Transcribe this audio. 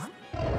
Ha?